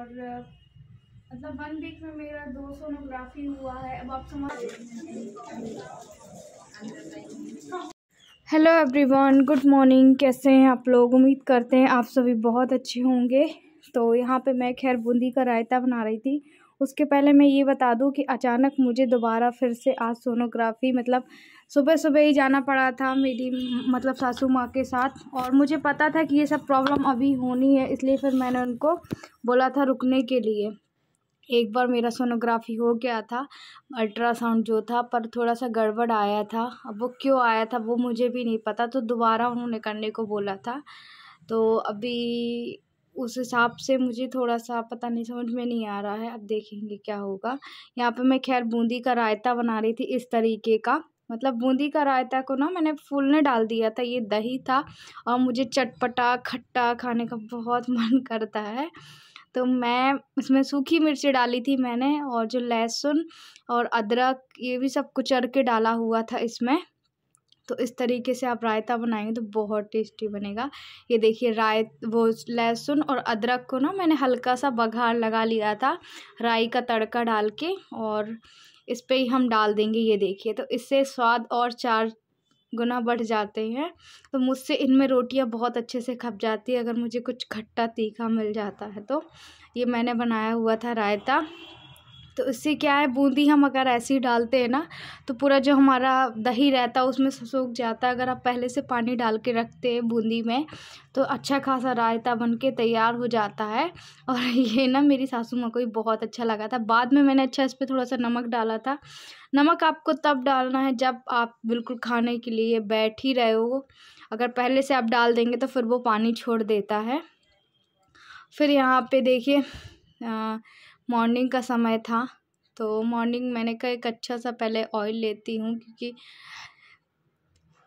और मतलब one week में मेरा दो सोनोग्राफी हुआ है। अब आप समझ हेलो एवरीवन गुड मॉर्निंग कैसे हैं आप लोग? उम्मीद करते हैं आप सभी बहुत अच्छे होंगे। तो यहाँ पे मैं खैर बूंदी का रायता बना रही थी। उसके पहले मैं ये बता दूँ कि अचानक मुझे दोबारा फिर से आज सोनोग्राफ़ी मतलब सुबह सुबह ही जाना पड़ा था मेरी मतलब सासू माँ के साथ। और मुझे पता था कि ये सब प्रॉब्लम अभी होनी है, इसलिए फिर मैंने उनको बोला था रुकने के लिए। एक बार मेरा सोनोग्राफ़ी हो गया था अल्ट्रासाउंड जो था, पर थोड़ा सा गड़बड़ आया था। अब वो क्यों आया था वो मुझे भी नहीं पता तो दोबारा उन्होंने करने को बोला था। तो अभी उस हिसाब से मुझे थोड़ा सा पता नहीं, समझ में नहीं आ रहा है, अब देखेंगे क्या होगा। यहाँ पे मैं खैर बूंदी का रायता बना रही थी इस तरीके का। मतलब बूंदी का रायता को ना मैंने फूलने डाल दिया था, ये दही था और मुझे चटपटा, खट्टा खाने का बहुत मन करता है। तो मैं इसमें सूखी मिर्ची डाली थी मैंने और जो लहसुन और अदरक, ये भी सब कुचर के डाला हुआ था इसमें। तो इस तरीके से आप रायता बनाएँगे तो बहुत टेस्टी बनेगा। ये देखिए राय, वो लहसुन और अदरक को ना मैंने हल्का सा बघार लगा लिया था, राई का तड़का डाल के और इस पर ही हम डाल देंगे, ये देखिए। तो इससे स्वाद और चार गुना बढ़ जाते हैं। तो मुझसे इनमें रोटियाँ बहुत अच्छे से खप जाती है, अगर मुझे कुछ खट्टा तीखा मिल जाता है तो। ये मैंने बनाया हुआ था रायता। तो इससे क्या है, बूंदी हम अगर ऐसे ही डालते हैं ना तो पूरा जो हमारा दही रहता है, उसमें सूख जाता है। अगर आप पहले से पानी डाल के रखते हैं बूंदी में तो अच्छा खासा रायता बन के तैयार हो जाता है। और ये ना मेरी सासू माँ को भी बहुत अच्छा लगा था। बाद में मैंने अच्छा इस पर थोड़ा सा नमक डाला था। नमक आपको तब डालना है, जब आप बिल्कुल खाने के लिए बैठ ही रहे हो। अगर पहले से आप डाल देंगे तो फिर वो पानी छोड़ देता है। फिर यहाँ पे देखिए मॉर्निंग का समय था तो मॉर्निंग मैंने कहा एक अच्छा सा पहले ऑयल लेती हूँ क्योंकि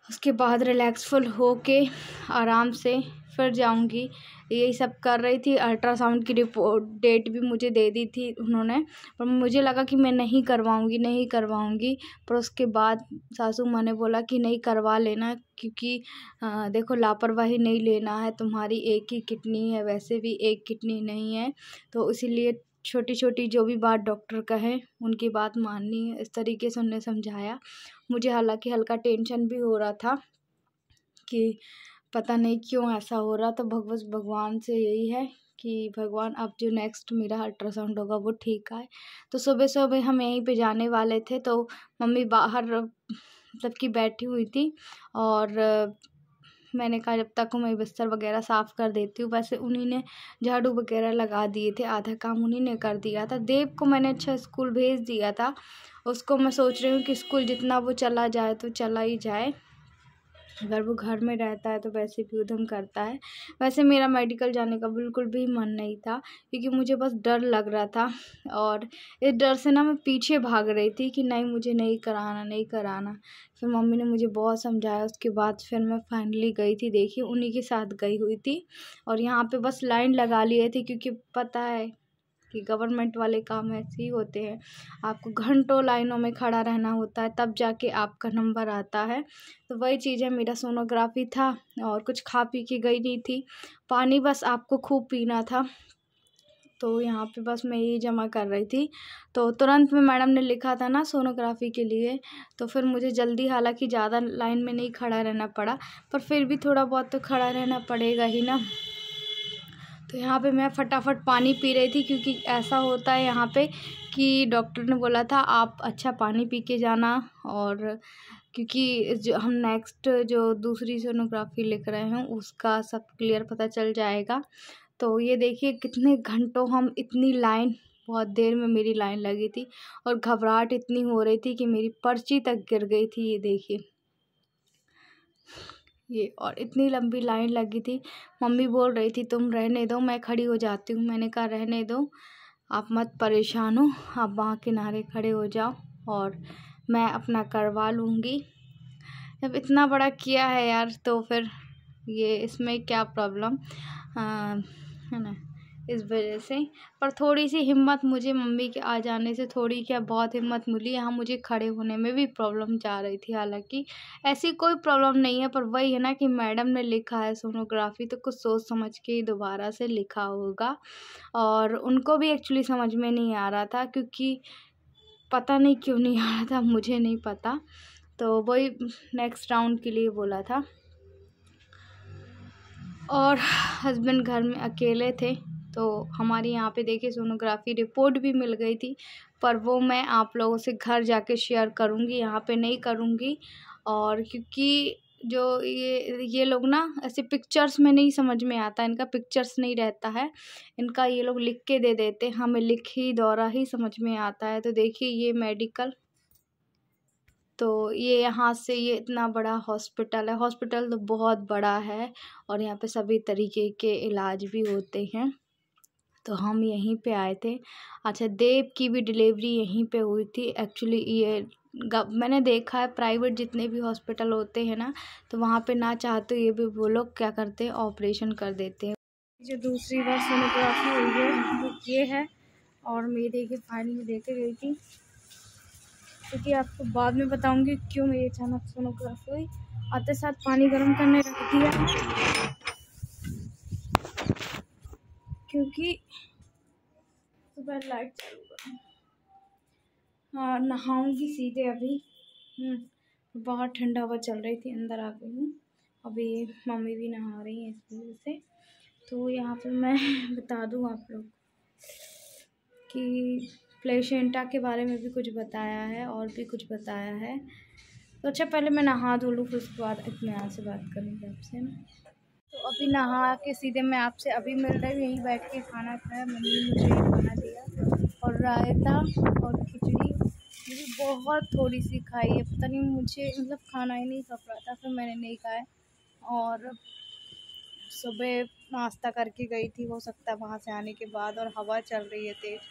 उसके बाद रिलैक्सफुल हो के आराम से फिर जाऊँगी। यही सब कर रही थी अल्ट्रासाउंड की रिपोर्ट डेट भी मुझे दे दी थी उन्होंने पर मुझे लगा कि मैं नहीं करवाऊँगी नहीं करवाऊँगी पर उसके बाद सासू माँ ने बोला कि नहीं करवा लेना क्योंकि आ, देखो लापरवाही नहीं लेना है तुम्हारी एक ही किडनी है वैसे भी एक किडनी नहीं है तो इसीलिए छोटी छोटी जो भी बात डॉक्टर कहे उनकी बात माननी है, इस तरीके से उन्होंने समझाया। मुझे हालाँकि हल्का टेंशन भी हो रहा था कि पता नहीं क्यों ऐसा हो रहा तो भगवत, भगवान से यही है कि भगवान अब जो नेक्स्ट मेरा अल्ट्रासाउंड होगा, वो ठीक आए। तो सुबह सुबह हम यहीं पे जाने वाले थे तो मम्मी बाहर मतलब कि बैठी हुई थी और मैंने कहा, जब तक मैं बिस्तर वगैरह साफ़ कर देती हूँ, वैसे उन्हीं ने झाड़ू वगैरह लगा दिए थे, आधा काम उन्हीं ने कर दिया था। देव को मैंने अच्छा स्कूल भेज दिया था। उसको मैं सोच रही हूँ कि स्कूल जितना वो चला जाए तो चला ही जाए। अगर वो घर में रहता है तो वैसे भी उधम करता है। वैसे मेरा मेडिकल जाने का बिल्कुल भी मन नहीं था, क्योंकि मुझे बस डर लग रहा था और इस डर से ना मैं पीछे भाग रही थी कि नहीं, मुझे नहीं कराना नहीं कराना। फिर मम्मी ने मुझे बहुत समझाया, उसके बाद फिर मैं फाइनली गई थी देखिए उन्हीं के साथ गई हुई थी और यहाँ पे बस लाइन लगा लिए थे, क्योंकि पता है कि गवर्नमेंट वाले काम ऐसे ही होते हैं। आपको घंटों लाइनों में खड़ा रहना होता है, तब जाके आपका नंबर आता है। तो वही चीज़ है, मेरा सोनोग्राफी था और कुछ खा पी के गई नहीं थी। पानी बस आपको खूब पीना था। तो यहाँ पे बस मैं यही जमा कर रही थी। तो तुरंत में मैडम ने लिखा था ना सोनोग्राफी के लिए तो फिर मुझे जल्दी हालाँकि ज़्यादा लाइन में नहीं खड़ा रहना पड़ा, पर फिर भी थोड़ा बहुत तो खड़ा रहना पड़ेगा ही ना। तो यहाँ पे मैं फटाफट पानी पी रही थी क्योंकि ऐसा होता है यहाँ पे कि डॉक्टर ने बोला था, आप अच्छा पानी पी के जाना और क्योंकि जो हम नेक्स्ट जो दूसरी सोनोग्राफी लिख रहे हैं, उसका सब क्लियर पता चल जाएगा। तो ये देखिए कितने घंटों हम इतनी लाइन बहुत देर में मेरी लाइन लगी थी और घबराहट इतनी हो रही थी कि मेरी पर्ची तक गिर गई थी, ये देखिए। ये और इतनी लंबी लाइन लगी थी। मम्मी बोल रही थी, तुम रहने दो, मैं खड़ी हो जाती हूँ। मैंने कहा, रहने दो, आप मत परेशान हो, आप वहाँ किनारे खड़े हो जाओ और मैं अपना करवा लूँगी। जब इतना बड़ा किया है यार तो फिर ये इसमें क्या प्रॉब्लम? है ना? इस वजह से। पर थोड़ी सी हिम्मत मुझे मम्मी के आ जाने से थोड़ी क्या बहुत हिम्मत मिली। यहाँ मुझे खड़े होने में भी प्रॉब्लम जा रही थी। हालाँकि ऐसी कोई प्रॉब्लम नहीं है, पर वही है ना कि मैडम ने लिखा है सोनोग्राफी तो कुछ सोच समझ के ही दोबारा से लिखा होगा। और उनको भी एक्चुअली समझ में नहीं आ रहा था, क्योंकि पता नहीं क्यों नहीं आ रहा था, मुझे नहीं पता। तो वही नेक्स्ट राउंड के लिए बोला था। और हस्बैंड घर में अकेले थे। तो हमारे यहाँ पे देखिए सोनोग्राफ़ी रिपोर्ट भी मिल गई थी, पर वो मैं आप लोगों से घर जाके शेयर करूँगी, यहाँ पे नहीं करूँगी। और क्योंकि जो ये ये लोग ना, ऐसे पिक्चर्स में नहीं समझ में आता, इनका पिक्चर्स नहीं रहता है, इनका ये लोग लिख के दे देते हमें लिख ही, दौरा ही समझ में आता है। तो देखिए ये मेडिकल तो ये यहाँ से ये इतना बड़ा हॉस्पिटल है। हॉस्पिटल तो बहुत बड़ा है, और यहाँ पे सभी तरीके के इलाज भी होते हैं। तो हम यहीं पे आए थे। अच्छा देव की भी डिलीवरी यहीं पे हुई थी। एक्चुअली ये मैंने देखा है प्राइवेट जितने भी हॉस्पिटल होते हैं ना तो वहाँ पे ना चाहते ये भी वो लोग क्या करते हैं, ऑपरेशन कर देते हैं। जो दूसरी बार सोनोग्राफी हुई है, वो ये है और मेरे के पानी में देखे गई थी। क्योंकि तो आपको बाद में बताऊँगी क्यों मेरी अचानक सोनोग्राफी हुई। आते साथ पानी गर्म करने रख दिया। क्योंकि सुबह लाइट चालू हाँ। नहाऊँगी सीधे अभी। हम्म, बहुत ठंडा हवा चल रही थी अंदर आ गई हूँ। अभी मम्मी भी नहा रही हैं इस वजह से। तो यहाँ पे मैं बता दूँ आप लोग कि प्लेशेंटा के बारे में भी कुछ बताया है और भी कुछ बताया है। तो अच्छा पहले मैं नहा धो लूँ फिर उसके बाद इतने यहाँ से बात करूँगी आपसे। ना अभी नहा के सीधे मैं आपसे अभी मिल रही हूँ, यहीं बैठ के खाना खाया। मम्मी ने मुझे खाना दिया। और रायता और खिचड़ी। मुझे बहुत थोड़ी सी खाई है। पता नहीं मुझे मतलब खाना ही नहीं खप रहा था, फिर मैंने नहीं खाया। और सुबह नाश्ता करके गई थी, हो सकता है वहाँ से आने के बाद और हवा चल रही है तेज़।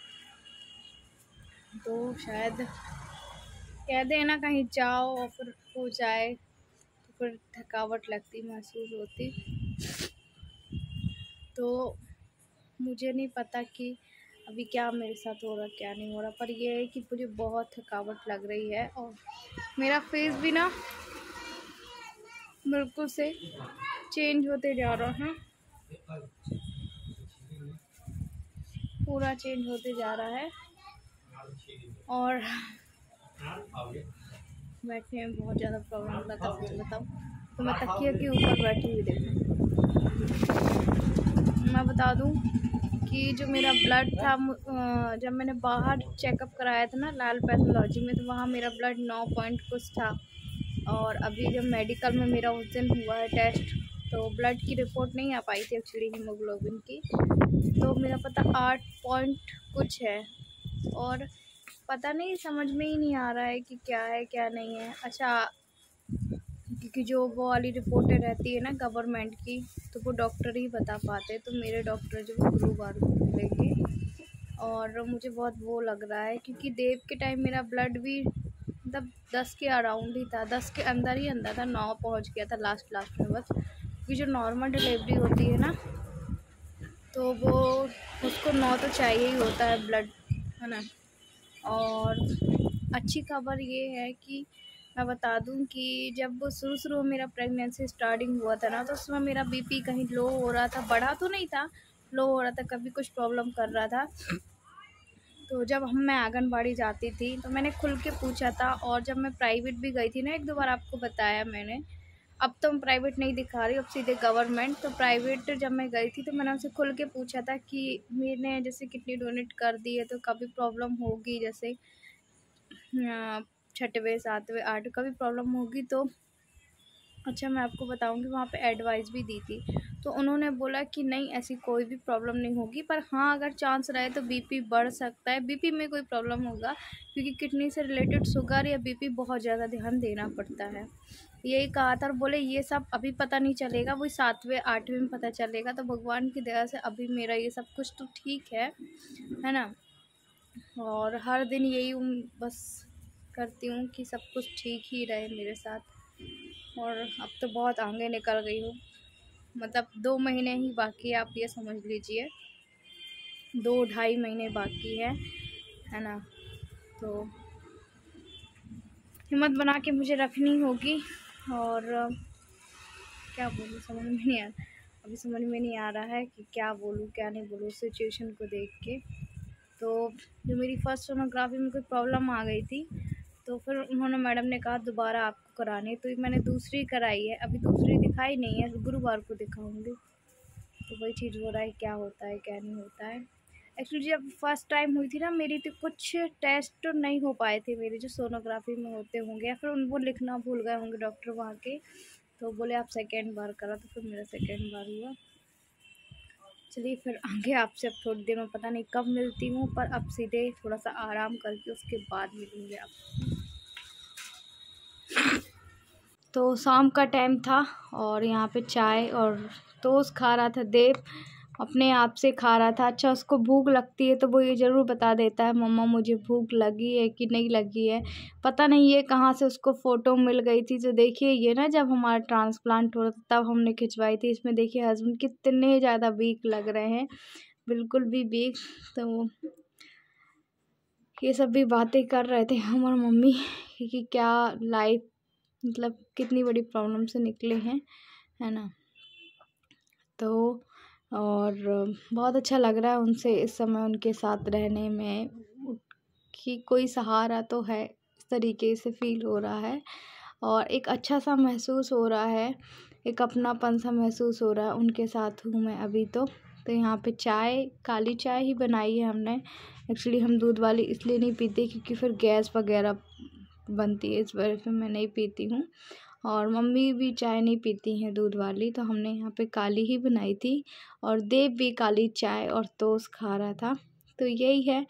तो शायद कह दें ना कहीं जाओ और फिर हो जाए तो फिर थकावट लगती, महसूस होती। तो मुझे नहीं पता कि अभी क्या मेरे साथ हो रहा, क्या नहीं हो रहा, पर यह है कि मुझे बहुत थकावट लग रही है और मेरा फेस भी ना बिल्कुल से चेंज होते जा रहा है। पूरा चेंज होते जा रहा है। और बैठने में बहुत ज़्यादा प्रॉब्लम लगा बताऊँ तो मैं तकिया के ऊपर बैठी हुई देखूँ। मैं बता दूँ कि जो मेरा ब्लड था जब मैंने बाहर चेकअप कराया था ना लाल पैथोलॉजी में तो वहाँ मेरा ब्लड नौ पॉइंट कुछ था। और अभी जब मेडिकल में मेरा उस दिन हुआ है टेस्ट तो ब्लड की रिपोर्ट नहीं आ पाई थी एक्चुअली हीमोग्लोबिन की। तो मेरा पता आठ पॉइंट कुछ है। और पता नहीं, समझ में ही नहीं आ रहा है कि क्या है, क्या नहीं है। अच्छा क्योंकि जो वो वाली रिपोर्टें रहती है ना गवर्नमेंट की तो वो डॉक्टर ही बता पाते। तो मेरे डॉक्टर जो गुरुवार को खुलेंगे और मुझे बहुत वो लग रहा है, क्योंकि देव के टाइम मेरा ब्लड भी मतलब दस के अराउंड ही था। दस के अंदर ही अंदर था, नौ पहुँच गया था लास्ट लास्ट में बस। क्योंकि जो नॉर्मल डिलीवरी होती है ना तो वो उसको नौ तो चाहिए ही होता है ब्लड है ना? और अच्छी खबर ये है कि मैं बता दूँ कि जब शुरू शुरू में मेरा प्रेगनेंसी स्टार्टिंग हुआ था ना तो उसमें मेरा बीपी कहीं लो हो रहा था बढ़ा तो नहीं था लो हो रहा था, कभी कुछ प्रॉब्लम कर रहा था। तो जब हम, मैं आंगनबाड़ी जाती थी तो मैंने खुल के पूछा था और जब मैं प्राइवेट भी गई थी ना, एक दो बार आपको बताया मैंने, अब तो मैं प्राइवेट नहीं दिखा रही, अब सीधे गवर्नमेंट तो प्राइवेट जब मैं गई थी तो मैंने उनसे खुल के पूछा था कि मैंने जैसे कितनी डोनेट कर दी है तो कभी प्रॉब्लम होगी जैसे छठवें, सातवें, आठ का भी प्रॉब्लम होगी तो अच्छा मैं आपको बताऊँगी, वहाँ पे एडवाइस भी दी थी। तो उन्होंने बोला कि नहीं, ऐसी कोई भी प्रॉब्लम नहीं होगी, पर हाँ अगर चांस रहे तो बीपी बढ़ सकता है। बीपी में कोई प्रॉब्लम होगा, क्योंकि किडनी से रिलेटेड शुगर या बीपी बहुत ज़्यादा ध्यान देना पड़ता है। यही कहा था और बोले, ये सब अभी पता नहीं चलेगा, वही सातवें, आठवें में पता चलेगा तो भगवान की दया से अभी मेरा ये सब कुछ तो ठीक है। है ना? और हर दिन यही बस करती हूँ कि सब कुछ ठीक ही रहे मेरे साथ। और अब तो बहुत आगे निकल गई हूँ। मतलब दो महीने ही बाकी है, आप ये समझ लीजिए। दो ढाई महीने बाकी है है ना? तो हिम्मत बना के मुझे रखनी होगी। और क्या बोलूँ, समझ में नहीं आ अभी समझ में नहीं आ रहा है कि क्या बोलूँ, क्या नहीं बोलूँ सिचुएशन को देख के। तो जो मेरी फ़र्स्ट सोनोग्राफी में कोई प्रॉब्लम आ गई थी तो फिर उन्होंने मैडम ने कहा, दोबारा आपको करानी तो मैंने दूसरी कराई है। अभी दूसरी दिखाई नहीं है, गुरुवार को दिखाऊँगी। तो वही चीज़ हो रहा है, क्या होता है, क्या नहीं होता है। एक्चुअली जब फ़र्स्ट टाइम हुई थी ना, मेरी तो कुछ टेस्ट तो नहीं हो पाए थे मेरे, जो सोनोग्राफी में होते होंगे, या फिर उनको लिखना भूल गए होंगे डॉक्टर वहाँ के। तो बोले, आप सेकेंड बार करा। तो फिर मेरा सेकेंड बार हुआ। चलिए फिर आगे आपसे अब थोड़ी देर में पता नहीं कब मिलती हूँ, पर अब सीधे थोड़ा सा आराम करके उसके बाद मिलूँगी आप तो शाम का टाइम था और यहाँ पे चाय और टोस्ट खा रहा था, देव अपने आप से खा रहा था। अच्छा उसको भूख लगती है तो वो ये ज़रूर बता देता है, मम्मा, मुझे भूख लगी है कि नहीं लगी है? पता नहीं ये कहाँ से उसको फ़ोटो मिल गई थी। तो देखिए, ये ना जब हमारा ट्रांसप्लांट हो रहा था, तब हमने खिंचवाई थी। इसमें देखिए हस्बैंड कितने ज़्यादा वीक लग रहे हैं। बिल्कुल भी वीक तो ये सब भी बातें कर रहे थे हम और मम्मी, कि क्या लाइफ मतलब कितनी बड़ी प्रॉब्लम से निकले हैं, है ना? तो और बहुत अच्छा लग रहा है उनसे इस समय उनके साथ रहने में, कि कोई सहारा तो है इस तरीके से फ़ील हो रहा है और एक अच्छा सा महसूस हो रहा है, एक अपनापन सा महसूस हो रहा है उनके साथ हूँ मैं अभी तो। तो यहाँ पे चाय, काली चाय ही बनाई है हमने। एक्चुअली हम दूध वाली इसलिए नहीं पीते क्योंकि फिर गैस वगैरह बनती है। इस वजह से मैं नहीं पीती हूँ और मम्मी भी चाय नहीं पीती हैं दूध वाली तो हमने यहाँ पे काली ही बनाई थी और देव भी काली चाय और टोस्ट खा रहा था। तो यही है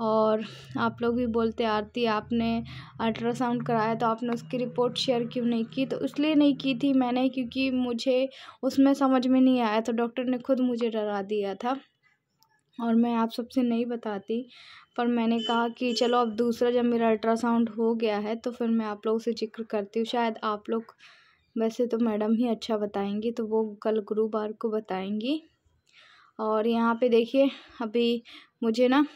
और आप लोग भी बोलते, आरती, आपने अल्ट्रासाउंड कराया तो आपने उसकी रिपोर्ट शेयर क्यों नहीं की? तो इसलिए नहीं की थी मैंने, क्योंकि मुझे उसमें समझ में नहीं आया तो डॉक्टर ने खुद मुझे डरा दिया था। और मैं आप सबसे नहीं बताती, पर मैंने कहा कि चलो अब दूसरा जब मेरा अल्ट्रासाउंड हो गया है तो फिर मैं आप लोगों से ज़िक्र करती हूँ। शायद आप लोग वैसे तो मैडम ही अच्छा बताएँगी तो वो कल गुरुवार को बताएँगी। और यहाँ पे देखिए, अभी मुझे ना,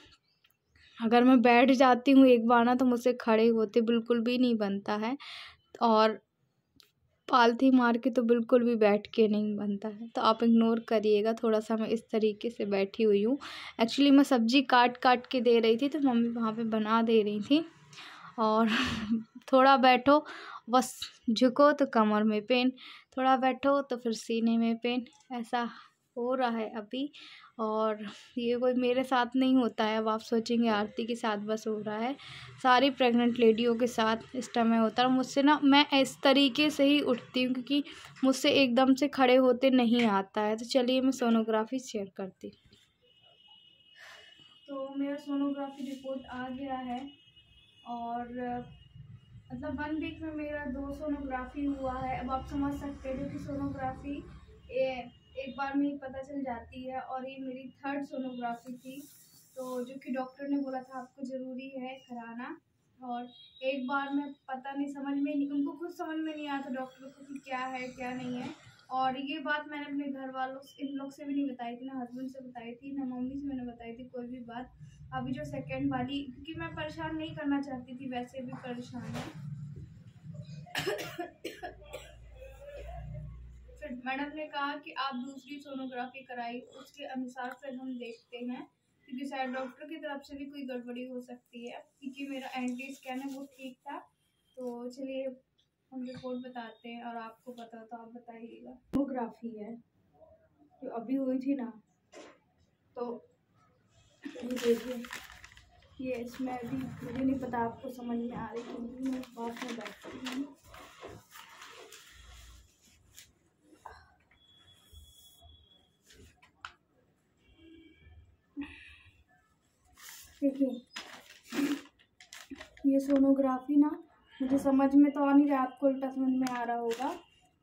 अगर मैं बैठ जाती हूँ एक बार ना तो मुझसे खड़े होते बिल्कुल भी नहीं बनता है। और पालथी मार के तो बिल्कुल भी बैठ के नहीं बनता है। तो आप इग्नोर करिएगा थोड़ा सा मैं इस तरीके से बैठी हुई हूँ। एक्चुअली मैं सब्ज़ी काट काट के दे रही थी तो मम्मी वहाँ पे बना दे रही थी। और थोड़ा बैठो, बस झुको तो कमर में पेन थोड़ा बैठो तो फिर सीने में पेन ऐसा हो रहा है अभी। और ये कोई मेरे साथ नहीं होता है, अब आप सोचेंगे आरती के साथ बस हो रहा है। सारी प्रेग्नेंट लेडियों के साथ इस टाइम होता है मुझसे ना, मैं इस तरीके से ही उठती हूँ क्योंकि मुझसे एकदम से खड़े होते नहीं आता है। तो चलिए मैं सोनोग्राफी शेयर करती तो मेरा सोनोग्राफी रिपोर्ट आ गया है और मतलब वन वीक में मेरा दो सोनोग्राफी हुआ है। अब आप समझ सकते हैं कि सोनोग्राफी एक बार में ही पता चल जाती है और ये मेरी थर्ड सोनोग्राफी थी। तो जो कि डॉक्टर ने बोला था, आपको ज़रूरी है कराना। और एक बार में पता नहीं, समझ में नहीं, उनको खुद समझ में नहीं आता डॉक्टर को कि क्या है, क्या नहीं है। और ये बात मैंने अपने घर वालों से, इन लोग से भी नहीं बताई थी, ना हस्बैंड से बताई थी, ना मम्मी से मैंने बताई थी कोई भी बात। अभी जो सेकेंड वाली, क्योंकि मैं परेशान नहीं करना चाहती थी, वैसे भी परेशान है। मैडम ने कहा कि आप दूसरी सोनोग्राफी कराई, उसके अनुसार फिर हम देखते हैं क्योंकि शायद डॉक्टर की तरफ़ से भी कोई गड़बड़ी हो सकती है, क्योंकि मेरा एंटी स्कैन है, वो ठीक था। तो चलिए, हम रिपोर्ट बताते हैं और आपको पता तो आप बताइएगा। सोनोग्राफी है, जो अभी हुई थी ना तो ये देखिए, ये इसमें अभी मुझे नहीं पता आपको समझ में आ रही क्योंकि मैं पास में बैठती हूँ। देखिए। ये सोनोग्राफी ना, मुझे समझ में तो आ नहीं रहा, आपको उल्टा समझ में आ रहा होगा।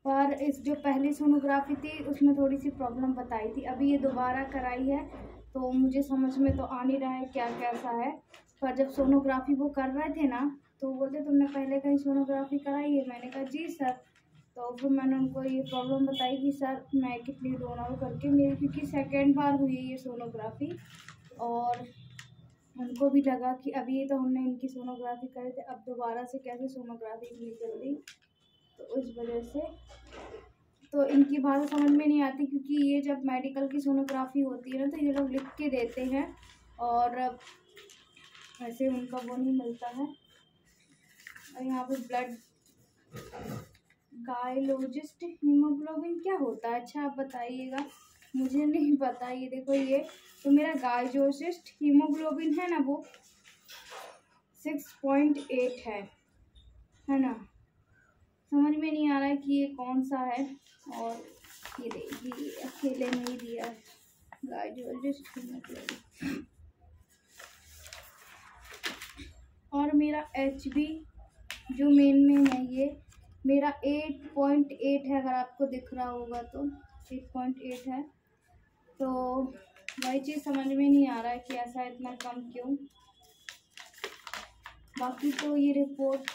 पर इस जो पहली सोनोग्राफी थी, उसमें थोड़ी सी प्रॉब्लम बताई थी। अभी ये दोबारा कराई है तो मुझे समझ में तो आ नहीं रहा है क्या कैसा है। पर जब सोनोग्राफी वो कर रहे थे ना तो बोलते, तुमने पहले कहीं सोनोग्राफी कराई है? मैंने कहा, जी सर। तो फिर मैंने उनको ये प्रॉब्लम बताई कि, सर, मैं कितनी डोनर करके मेरी, क्योंकि सेकेंड बार हुई है ये सोनोग्राफी और उनको भी लगा कि अभी तो हमने इनकी सोनोग्राफी करे थे, अब दोबारा से कैसे सोनोग्राफी इतनी जल्दी? तो उस वजह से तो इनकी भाषा समझ में नहीं आती क्योंकि ये जब मेडिकल की सोनोग्राफी होती है ना तो ये लोग लिख के देते हैं और ऐसे उनका वो नहीं मिलता है। और यहाँ पे ब्लड गायलोजिस्ट हीमोग्लोबिन क्या होता है? अच्छा आप बताइएगा। मुझे नहीं पता, ये देखो ये तो मेरा गायजोसिस्ट हीमोग्लोबिन है ना वो? सिक्स पॉइंट एट है है ना? समझ में नहीं आ रहा है कि ये कौन सा है। और ये देखिए अकेले में ही दिया है गायजोसिस्ट हीमोग्लोबिन। और मेरा एच बी जो मेन में है ये, मेरा एट पॉइंट एट है, अगर आपको दिख रहा होगा तो। एट पॉइंट एट है। तो वही चीज़ समझ में नहीं आ रहा है कि ऐसा इतना कम क्यों। बाकी तो ये रिपोर्ट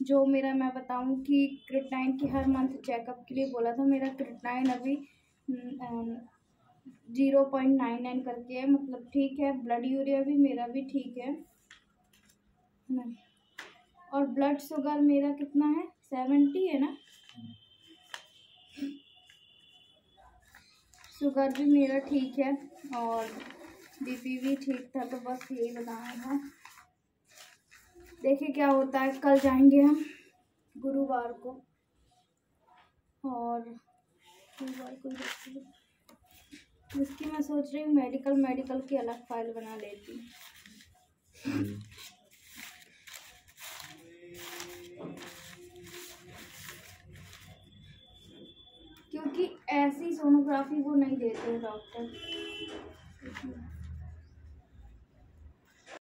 जो मेरा मैं बताऊँ कि क्रिटाइन की हर मंथ चेकअप के लिए बोला था, मेरा क्रिटाइन अभी ज़ीरो पॉइंट नाइन नाइन करके है मतलब ठीक है। ब्लड यूरिया भी मेरा भी ठीक है। और ब्लड शुगर मेरा कितना है? सेवेंटी है ना? शुगर भी मेरा ठीक है और बीपी भी ठीक था तो बस यही बताना था। देखिए क्या होता है, कल जाएँगे हम गुरुवार को। और गुरुवार को इसकी मैं सोच रही हूँ मेडिकल मेडिकल की अलग फ़ाइल बना लेती हूँ। क्योंकि ऐसी सोनोग्राफी वो नहीं देते डॉक्टर